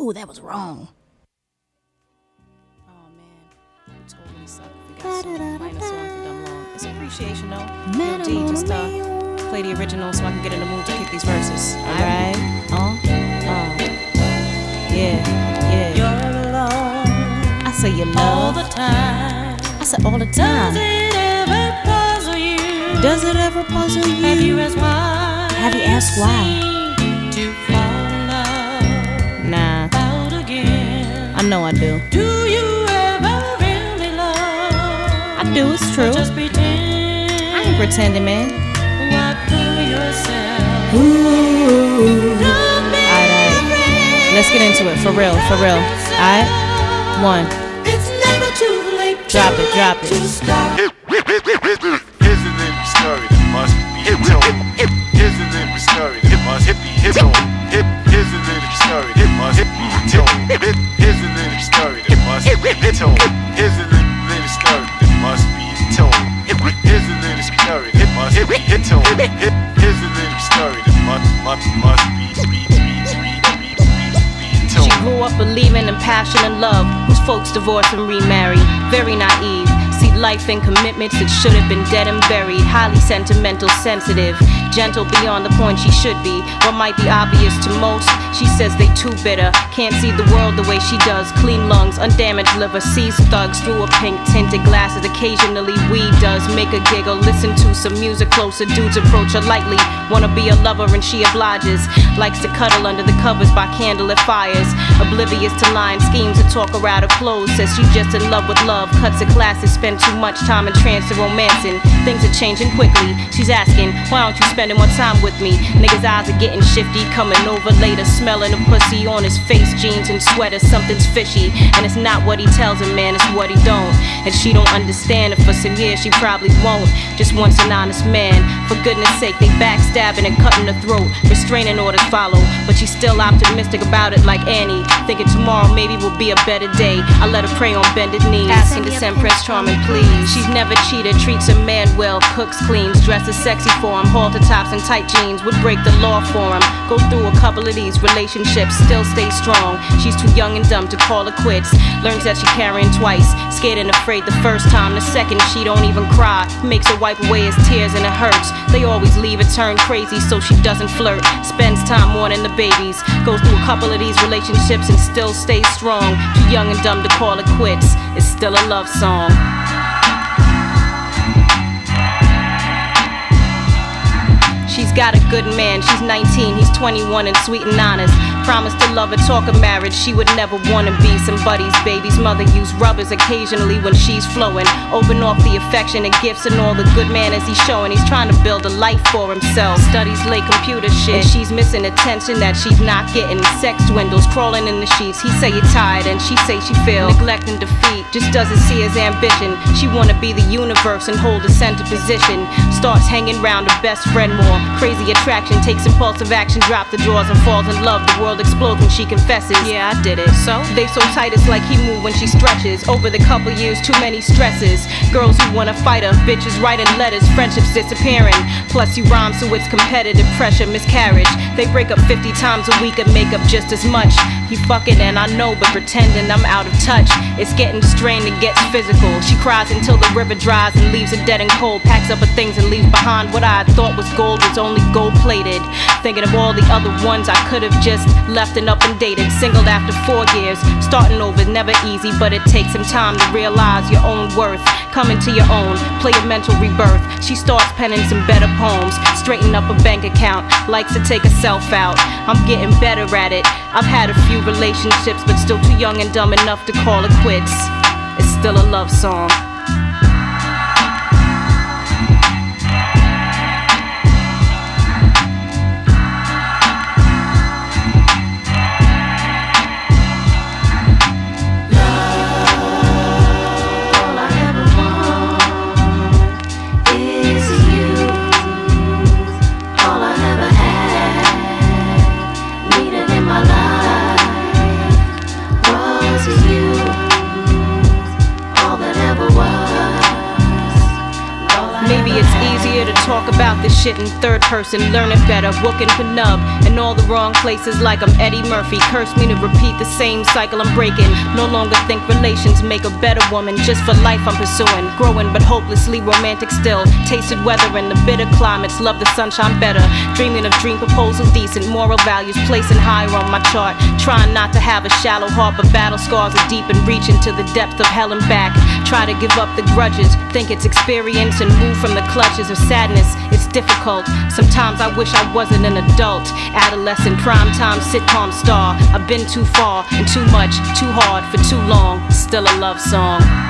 Ooh, that was wrong. Oh man, I totally suck we got song, playing a for dumb long. It's appreciation though. Yo, D, just uh, play the original so I can get in the mood to kick these verses. Alright? Uh, uh. Yeah, yeah. You're alone I say you love all the time. I say all the Does time. it ever puzzle you? Does it ever puzzle you? Have you asked why? Have you asked why? Know I do. Do you ever really love? I do, it's true. Just pretend. I ain't pretending, man. Why fool yourself? Ooh. Don't be Alright, afraid. Let's get into it, for real, for real. Alright? One. It's never too late. Drop it, drop it. To stop. Here's an empty story must be told. Here's an empty story that must be told. Here's Here's an empty story that must must must be be be be be be She told. grew up believing in passion and love, whose folks divorced and remarried. Very naive. See life and commitments that should have been dead and buried. Highly sentimental, sensitive, gentle beyond the point she should be. What might be obvious to most, she says they too bitter. Can't see the world the way she does. Clean lungs, undamaged liver, sees thugs through a pink tinted glasses. Occasionally weed does make a giggle. Listen to some music closer. Dudes approach her lightly. Wanna be a lover and she obliges. Likes to cuddle under the covers by candlelit fires. Oblivious to lying schemes to talk her out of clothes. Says she's just in love with love. Cuts her classes, spend too much time in trance and romancing. Things are changing quickly. She's asking, why aren't you spending more time with me? Niggas' eyes are getting shifty. Coming over later, smelling the pussy on his face, jeans and sweater. Something's fishy. And it's not what he tells him, man, it's what he don't. And she don't understand it for some years, she probably won't. Just wants an honest man. For goodness sake, they backstabbing and cutting the throat. Restraining orders follow, but she's still optimistic about it like Annie. Thinking tomorrow maybe will be a better day. I let her pray on bended knees. Asking to send Prince Charming, please. She's never cheated, treats a man well, cooks, cleans, dresses sexy for him. Halter tops and tight jeans would break the law for him. Go through a couple of these relationships, still stay strong. She's too young and dumb to call it quits. Learns that she carrying twice. Scared and afraid the first time, the second she don't even cry. Makes her wipe away his tears and it hurts. They always leave her turn crazy so she doesn't flirt. Spends time mourning the babies. Goes through a couple of these relationships and still stay strong. Too young and dumb to call it quits. It's still a love song. She's got a good man, she's 19, he's 21 and sweet and honest. Promised to love her, talk of marriage, she would never wanna be somebody's baby's mother. Use rubbers occasionally when she's flowing. Open off the affection and gifts and all the good manners he's showing. He's trying to build a life for himself. Studies late computer shit, and she's missing attention that she's not getting. Sex dwindles, crawling in the sheets. He say you're tired, and she say she feel neglect and defeat. Just doesn't see his ambition. She wanna be the universe and hold a center position. Starts hanging round her best friend more. Crazy attraction, takes impulsive action, drop the drawers and falls in love. The world explodes when she confesses. Yeah, I did it. So they so tight it's like he moved when she stretches. Over the couple years, too many stresses. Girls who wanna fight her, bitches writing letters, friendships disappearing. Plus you rhyme so it's competitive pressure, miscarriage. They break up 50 times a week and make up just as much. He fucking and I know, but pretending I'm out of touch. It's getting strained and gets physical. She cries until the river dries and leaves her dead and cold. Packs up her things and leaves behind what I thought was gold was only gold plated. Thinking of all the other ones I could have just left and up and dated. Singled after four years. Starting over never easy, but it takes some time to realize your own worth. Coming to your own, play a mental rebirth. She starts penning some better poems. Straighten up a bank account. Likes to take herself out. I'm getting better at it. I've had a few relationships, but still too young and dumb enough to call it quits. It's still a love song. Talk about this shit in third person, learn it better, looking for nub in all the wrong places like I'm Eddie Murphy. Curse me to repeat the same cycle I'm breaking. No longer think relations make a better woman. Just for life I'm pursuing, growing but hopelessly romantic still. Tasted weather in the bitter climates, love the sunshine better. Dreaming of dream proposals, decent moral values, placing higher on my chart. Trying not to have a shallow heart, but battle scars are deep and reaching to the depth of hell and back. Try to give up the grudges, think it's experience and move from the clutches of sadness. It's difficult. Sometimes I wish I wasn't an adult. Adolescent, primetime sitcom star. I've been too far and too much, too hard for too long. Still a love song.